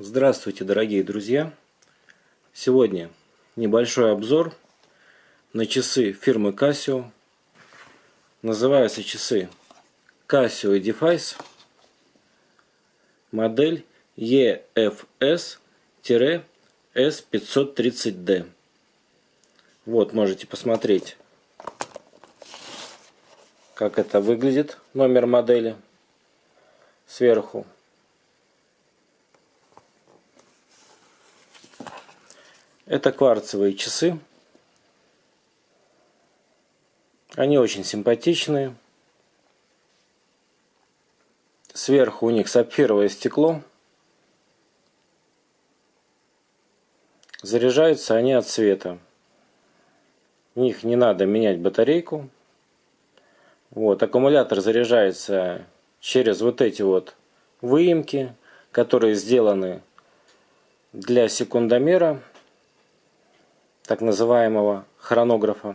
Здравствуйте, дорогие друзья! Сегодня небольшой обзор на часы фирмы Casio. Называются часы Casio Device, модель EFS-S530D. Вот, можете посмотреть, как это выглядит, номер модели сверху. Это кварцевые часы. Они очень симпатичные. Сверху у них сапфировое стекло. Заряжаются они от света. В них не надо менять батарейку. Вот, аккумулятор заряжается через вот эти вот выемки, которые сделаны для секундомера так называемого хронографа,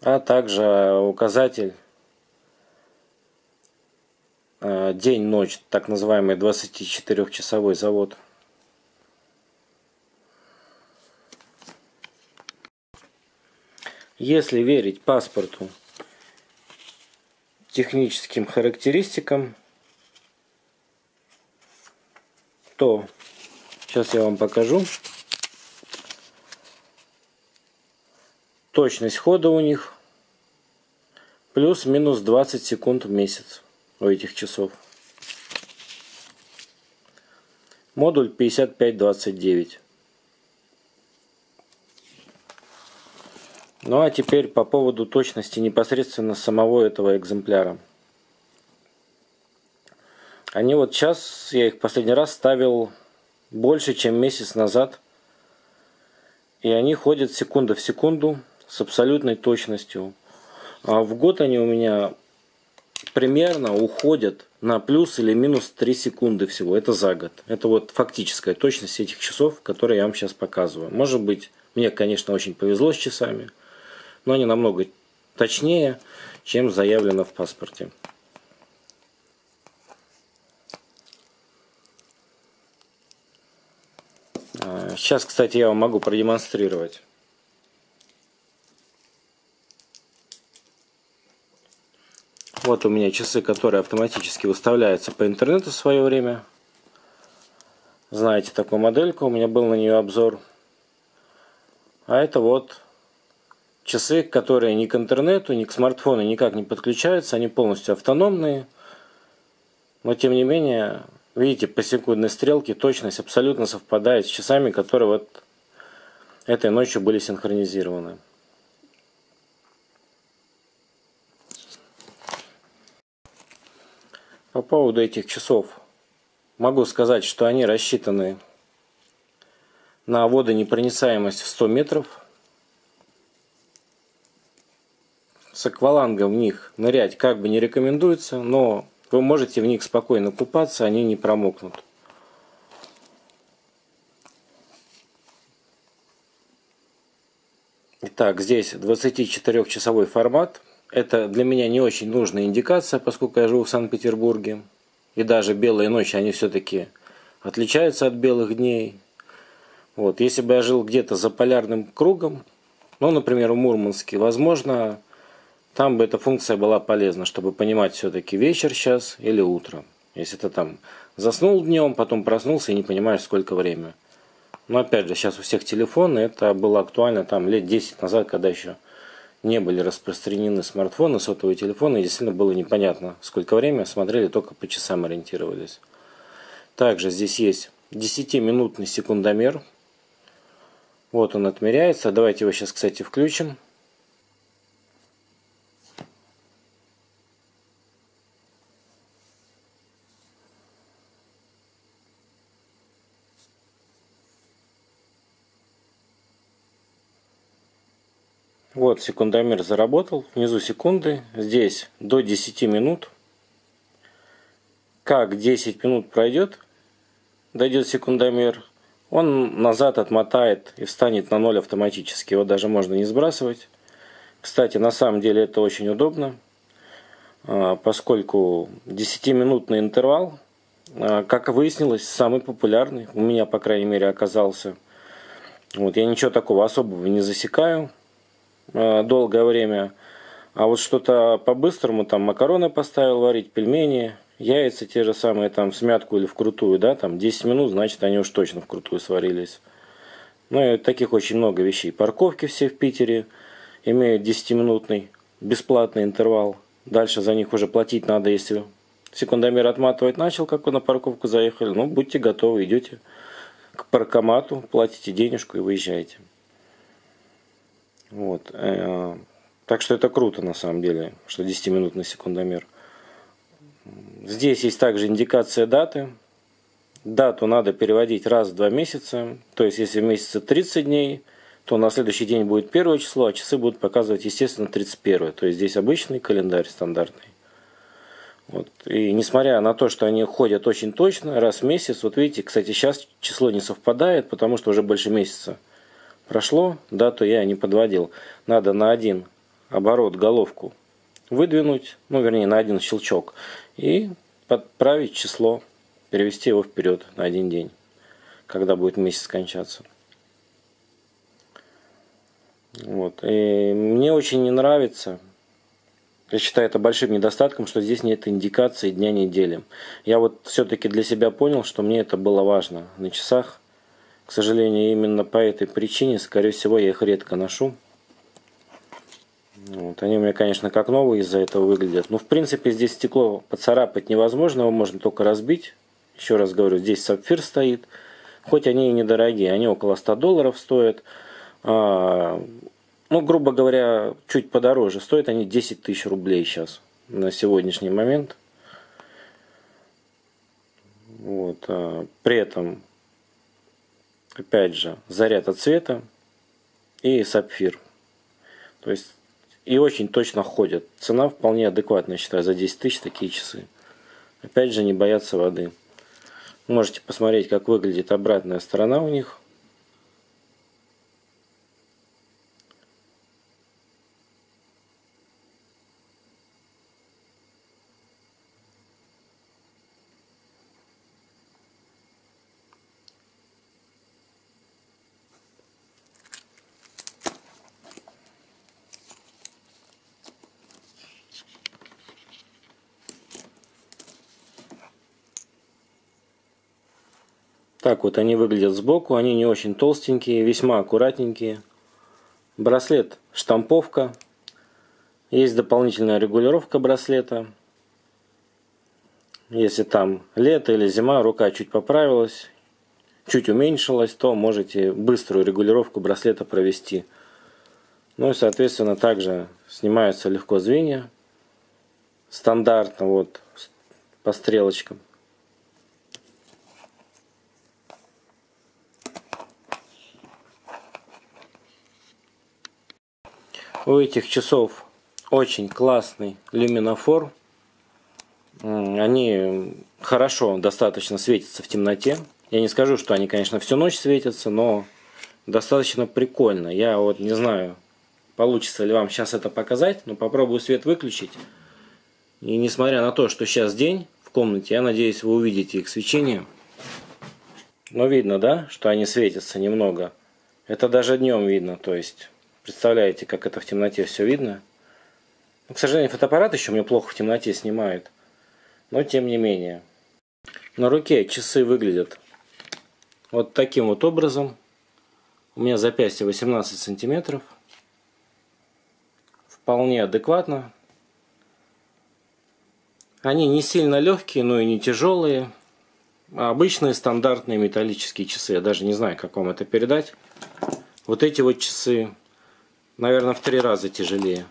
а также указатель э, день-ночь, так называемый 24-часовой завод. Если верить паспорту техническим характеристикам, то сейчас я вам покажу. Точность хода у них плюс-минус 20 секунд в месяц у этих часов. Модуль 5529. Ну а теперь по поводу точности непосредственно самого этого экземпляра. Они вот сейчас, я их последний раз ставил больше, чем месяц назад. И они ходят секунда в секунду с абсолютной точностью. А в год они у меня примерно уходят на плюс или минус 3 секунды всего. Это за год. Это вот фактическая точность этих часов, которые я вам сейчас показываю. Может быть, мне, конечно, очень повезло с часами, но они намного точнее, чем заявлено в паспорте. А, сейчас, кстати, я вам могу продемонстрировать. Вот у меня часы, которые автоматически выставляются по интернету в свое время. Знаете такую модельку, у меня был на нее обзор. А это вот часы, которые ни к интернету, ни к смартфону никак не подключаются. Они полностью автономные. Но тем не менее, видите, по секундной стрелке точность абсолютно совпадает с часами, которые вот этой ночью были синхронизированы. По поводу этих часов могу сказать, что они рассчитаны на водонепроницаемость в 100 метров. С аквалангом в них нырять как бы не рекомендуется, но вы можете в них спокойно купаться, они не промокнут. Итак, здесь 24-часовой формат – это для меня не очень нужная индикация, поскольку я живу в Санкт-Петербурге. И даже белые ночи, они все-таки отличаются от белых дней. Вот. Если бы я жил где-то за полярным кругом, ну, например, в Мурманске, возможно, там бы эта функция была полезна, чтобы понимать все-таки вечер сейчас или утро. Если ты там заснул днем, потом проснулся и не понимаешь, сколько время. Но опять же, сейчас у всех телефоны, это было актуально там лет 10 назад, когда еще не были распространены смартфоны, сотовые телефоны, и действительно было непонятно, сколько времени, смотрели, только по часам ориентировались. Также здесь есть 10-минутный секундомер. Вот он отмеряется. Давайте его сейчас, кстати, включим. Вот секундомер заработал. Внизу секунды. Здесь до 10 минут. Как 10 минут пройдет, дойдет секундомер, он назад отмотает и встанет на ноль автоматически. Его даже можно не сбрасывать. Кстати, на самом деле это очень удобно, а, поскольку 10-минутный интервал а, как выяснилось, самый популярный. У меня, по крайней мере, оказался. Вот, я ничего такого особого не засекаю долгое время. А вот что-то по-быстрому, там макароны поставил варить, пельмени, яйца те же самые, там в смятку или вкрутую, да, там 10 минут, значит, они уж точно вкрутую сварились. Ну и таких очень много вещей. Парковки все в Питере имеют 10-минутный бесплатный интервал. Дальше за них уже платить надо, если секундомер отматывать начал, как вы на парковку заехали. Ну, будьте готовы, идете к паркомату, платите денежку и выезжаете. Вот. Э, так что это круто на самом деле, что 10-минутный секундомер. Здесь есть также индикация даты. Дату надо переводить раз в два месяца. То есть, если в месяце 30 дней, то на следующий день будет первое число, а часы будут показывать, естественно, 31. То есть, здесь обычный календарь стандартный. Вот. И несмотря на то, что они ходят очень точно, раз в месяц, вот видите, кстати, сейчас число не совпадает, потому что уже больше месяца прошло, дату я не подводил. Надо на один оборот головку выдвинуть, ну вернее на один щелчок, и подправить число, перевести его вперед на один день, когда будет месяц кончаться. Вот. И мне очень не нравится, я считаю это большим недостатком, что здесь нет индикации дня недели. Я вот все-таки для себя понял, что мне это было важно на часах. К сожалению, именно по этой причине, скорее всего, я их редко ношу. Вот. Они у меня, конечно, как новые из-за этого выглядят. Но, в принципе, здесь стекло поцарапать невозможно, его можно только разбить. Еще раз говорю, здесь сапфир стоит. Хоть они и недорогие, они около 100 долларов стоят. А, ну, грубо говоря, чуть подороже. Стоят они 10 тысяч рублей сейчас на сегодняшний момент. Вот. А, при этом, опять же, заряд от цвета и сапфир. То есть и очень точно ходят. Цена вполне адекватная, считаю, за 10 тысяч такие часы. Опять же, не боятся воды. Можете посмотреть, как выглядит обратная сторона у них. Так вот они выглядят сбоку, они не очень толстенькие, весьма аккуратненькие. Браслет штамповка. Есть дополнительная регулировка браслета. Если там лето или зима, рука чуть поправилась, чуть уменьшилась, то можете быструю регулировку браслета провести. Ну и соответственно также снимаются легко звенья. Стандартно вот по стрелочкам. У этих часов очень классный люминофор. Они хорошо достаточно светятся в темноте. Я не скажу, что они, конечно, всю ночь светятся, но достаточно прикольно. Я вот не знаю, получится ли вам сейчас это показать, но попробую свет выключить. И несмотря на то, что сейчас день в комнате, я надеюсь, вы увидите их свечение. Но видно, да, что они светятся немного. Это даже днем видно, то есть Представляете, как это в темноте все видно? Ну, к сожалению, фотоаппарат еще мне плохо в темноте снимает. Но тем не менее. На руке часы выглядят вот таким вот образом. У меня запястье 18 сантиметров. Вполне адекватно. Они не сильно легкие, но и не тяжелые. Обычные стандартные металлические часы. Я даже не знаю, как вам это передать. Вот эти вот часы наверное, в три раза тяжелее.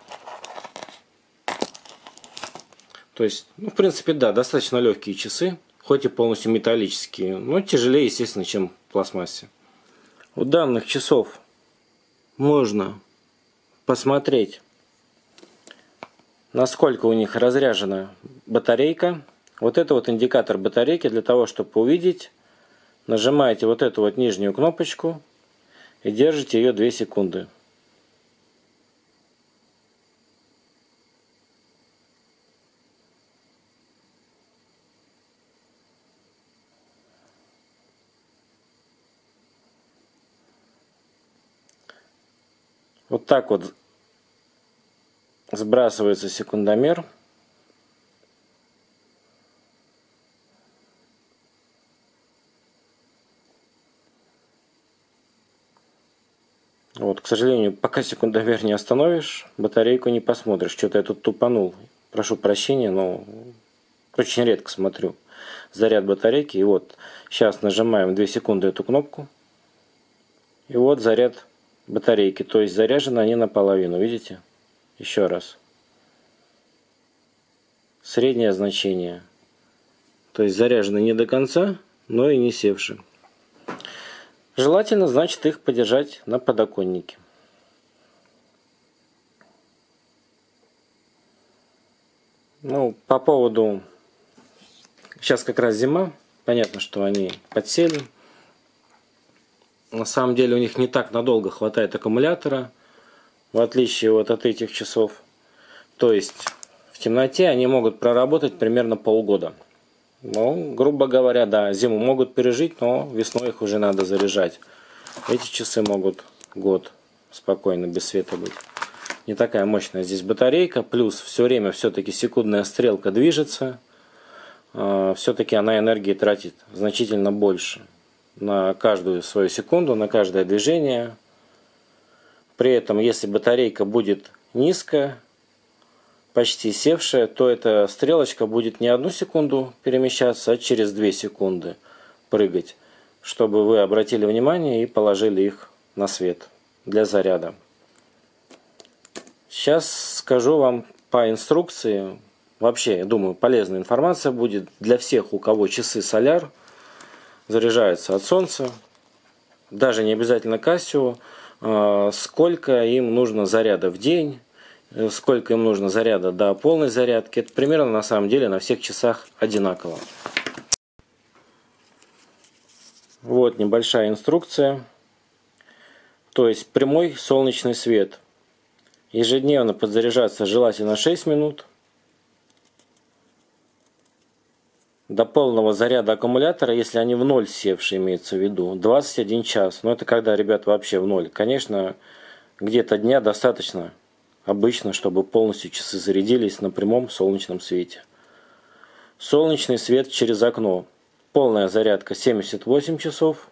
То есть, ну, в принципе, да, достаточно легкие часы, хоть и полностью металлические, но тяжелее, естественно, чем в пластмассе. У данных часов можно посмотреть, насколько у них разряжена батарейка. Вот это вот индикатор батарейки для того, чтобы увидеть. Нажимаете вот эту вот нижнюю кнопочку и держите ее 2 секунды. Вот так вот сбрасывается секундомер. Вот, к сожалению, пока секундомер не остановишь, батарейку не посмотришь. Что-то я тут тупанул. Прошу прощения, но очень редко смотрю заряд батарейки. И вот сейчас нажимаем 2 секунды эту кнопку. И вот заряд батарейки. То есть заряжены они наполовину. Видите? Еще раз. Среднее значение. То есть заряжены не до конца, но и не севшие. Желательно, значит, их подержать на подоконнике. Ну, по поводу... Сейчас как раз зима. Понятно, что они подсели. На самом деле у них не так надолго хватает аккумулятора, в отличие вот от этих часов. То есть в темноте они могут проработать примерно полгода. Ну, грубо говоря, да, зиму могут пережить, но весной их уже надо заряжать. Эти часы могут год спокойно без света быть. Не такая мощная здесь батарейка, плюс все время все-таки секундная стрелка движется. А, все-таки она энергии тратит значительно больше на каждую свою секунду, на каждое движение. При этом, если батарейка будет низкая, почти севшая, то эта стрелочка будет не одну секунду перемещаться, а через 2 секунды прыгать, чтобы вы обратили внимание и положили их на свет для заряда. Сейчас скажу вам по инструкции. Вообще, я думаю, полезная информация будет для всех, у кого часы соляр – заряжаются от солнца, даже не обязательно Casio, а, сколько им нужно заряда в день, э, сколько им нужно заряда до полной зарядки. Это примерно на самом деле на всех часах одинаково. Вот небольшая инструкция. То есть прямой солнечный свет. Ежедневно подзаряжаться желательно 6 минут – до полного заряда аккумулятора, если они в ноль севшие, имеется в виду, 21 час. Но это когда, ребят, вообще в ноль. Конечно, где-то дня достаточно обычно, чтобы полностью часы зарядились на прямом солнечном свете. Солнечный свет через окно. Полная зарядка 78 часов.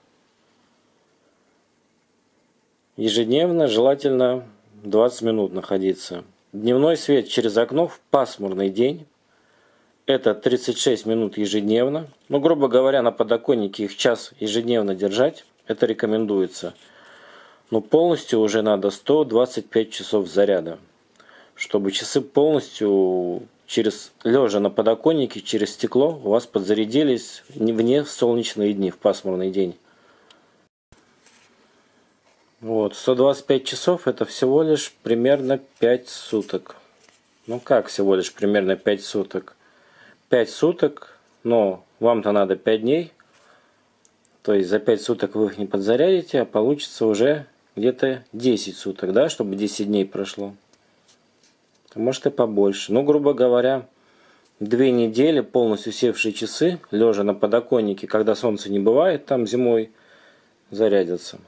Ежедневно желательно 20 минут находиться. Дневной свет через окно в пасмурный день это 36 минут ежедневно. Ну, грубо говоря, на подоконнике их час ежедневно держать. Это рекомендуется. Но полностью уже надо 125 часов заряда. Чтобы часы полностью через лежа на подоконнике, через стекло у вас подзарядились вне солнечные дни, в пасмурный день. Вот, 125 часов это всего лишь примерно 5 суток. Ну как всего лишь примерно 5 суток? 5 суток, но вам-то надо 5 дней. То есть за 5 суток вы их не подзарядите, а получится уже где-то 10 суток, да, чтобы 10 дней прошло. Может и побольше. Ну, грубо говоря, две недели полностью севшие часы, лежа на подоконнике, когда солнца не бывает, там зимой зарядятся.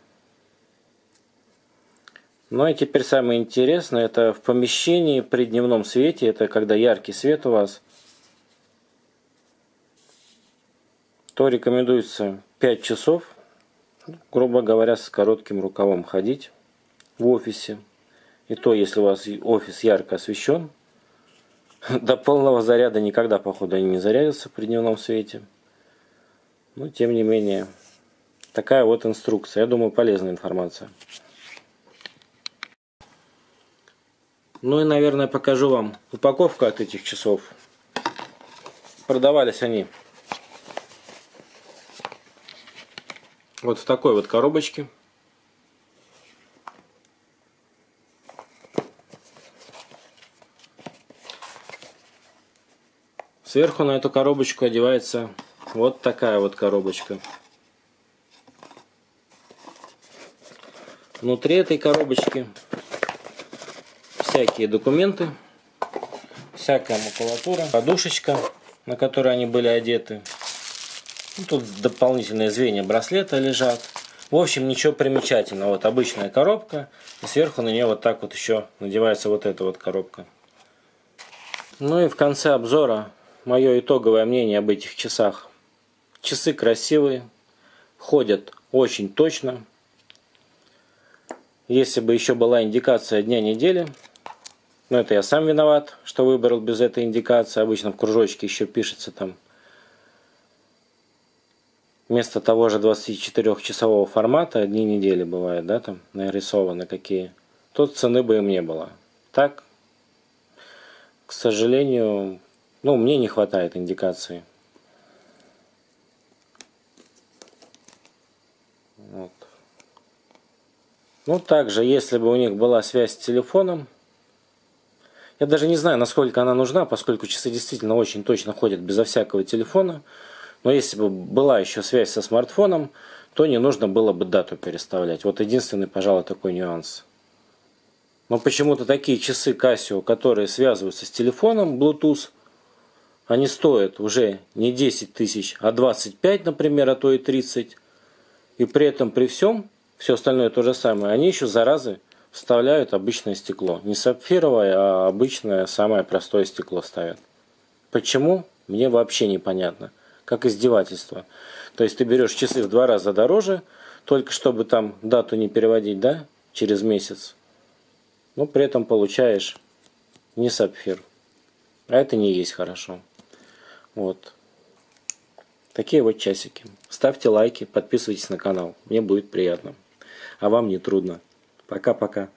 Ну и теперь самое интересное, это в помещении при дневном свете, это когда яркий свет у вас – то рекомендуется 5 часов, грубо говоря, с коротким рукавом ходить в офисе. И то, если у вас офис ярко освещен, до полного заряда никогда, походу, они не зарядятся при дневном свете. Но, тем не менее, такая вот инструкция. Я думаю, полезная информация. Ну и, наверное, покажу вам упаковку от этих часов. Продавались они Вот в такой вот коробочке. Сверху на эту коробочку одевается вот такая вот коробочка. Внутри этой коробочки всякие документы, всякая макулатура, подушечка, на которой они были одеты. Ну, тут дополнительные звенья браслета лежат. В общем, ничего примечательного. Вот обычная коробка. И сверху на нее вот так вот еще надевается вот эта вот коробка. Ну и в конце обзора мое итоговое мнение об этих часах. Часы красивые, ходят очень точно. Если бы еще была индикация дня недели, но это я сам виноват, что выбрал без этой индикации. Обычно в кружочке еще пишется там вместо того же 24-часового формата дни недели бывает, да, там нарисованы какие. Тут цены бы им не было. Так, к сожалению, ну, мне не хватает индикации. Вот. Ну, также, если бы у них была связь с телефоном, я даже не знаю, насколько она нужна, поскольку часы действительно очень точно ходят безо всякого телефона. Но если бы была еще связь со смартфоном, то не нужно было бы дату переставлять. Вот единственный, пожалуй, такой нюанс. Но почему-то такие часы Casio, которые связываются с телефоном Bluetooth, они стоят уже не 10 тысяч, а 25, например, а то и 30. И при этом, при всем, все остальное то же самое, они еще, заразы, вставляют обычное стекло. Не сапфировое, а обычное, самое простое стекло ставят. Почему? Мне вообще непонятно. Как издевательство. То есть ты берешь часы в два раза дороже, только чтобы там дату не переводить, да, через месяц. Но при этом получаешь не сапфир. А это не есть хорошо. Вот. Такие вот часики. Ставьте лайки, подписывайтесь на канал. Мне будет приятно. А вам не трудно. Пока-пока.